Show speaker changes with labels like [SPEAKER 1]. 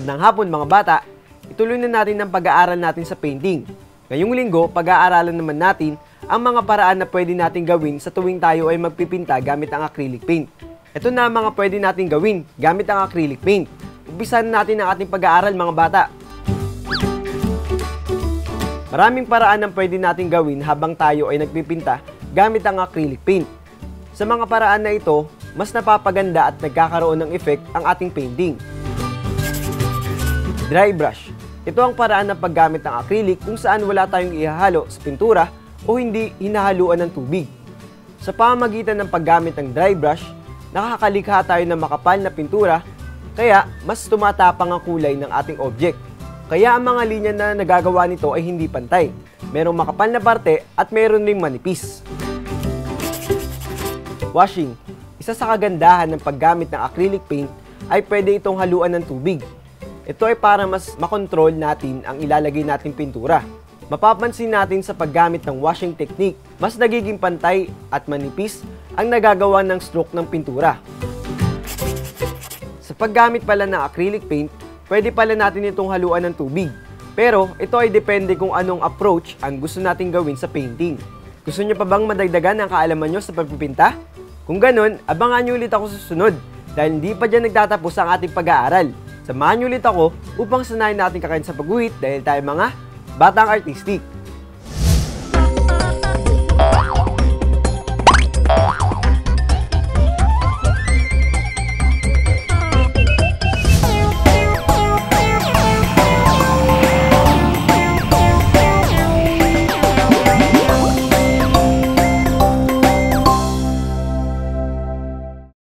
[SPEAKER 1] Magandang hapon mga bata. Ituloy na natin ang pag-aaral natin sa painting. Ngayong linggo, pag-aaralan naman natin ang mga paraan na pwede natin gawin sa tuwing tayo ay magpipinta gamit ang acrylic paint. Ito na ang mga pwede natin gawin gamit ang acrylic paint. Umpisan natin ang ating pag-aaral mga bata. Maraming paraan ang pwede natin gawin habang tayo ay nagpipinta gamit ang acrylic paint. Sa mga paraan na ito, mas napapaganda at nagkakaroon ng effect ang ating painting. Dry brush. Ito ang paraan ng paggamit ng acrylic kung saan wala tayong ihahalo sa pintura o hindi hinahaluan ng tubig. Sa pamamagitan ng paggamit ng dry brush, nakakalikha tayo ng makapal na pintura kaya mas tumatapang ang kulay ng ating object. Kaya ang mga linya na nagagawa nito ay hindi pantay. Merong makapal na parte at meron ring manipis. Washing. Isa sa kagandahan ng paggamit ng acrylic paint ay pwede itong haluan ng tubig. Ito ay para mas makontrol natin ang ilalagay nating pintura. Mapapansin natin sa paggamit ng washing technique, mas nagiging pantay at manipis ang nagagawa ng stroke ng pintura. Sa paggamit pala ng acrylic paint, pwede pala natin itong haluan ng tubig. Pero ito ay depende kung anong approach ang gusto nating gawin sa painting. Gusto niyo pa bang madagdagan ang kaalaman nyo sa pagpipinta? Kung ganun, abangan niyo ulit ako sa susunod dahil hindi pa dyan nagtatapos ang ating pag-aaral. Samahan niyo ulit ako upang sanayin natin kakain sa pagguhit dahil tayo mga batang artistic.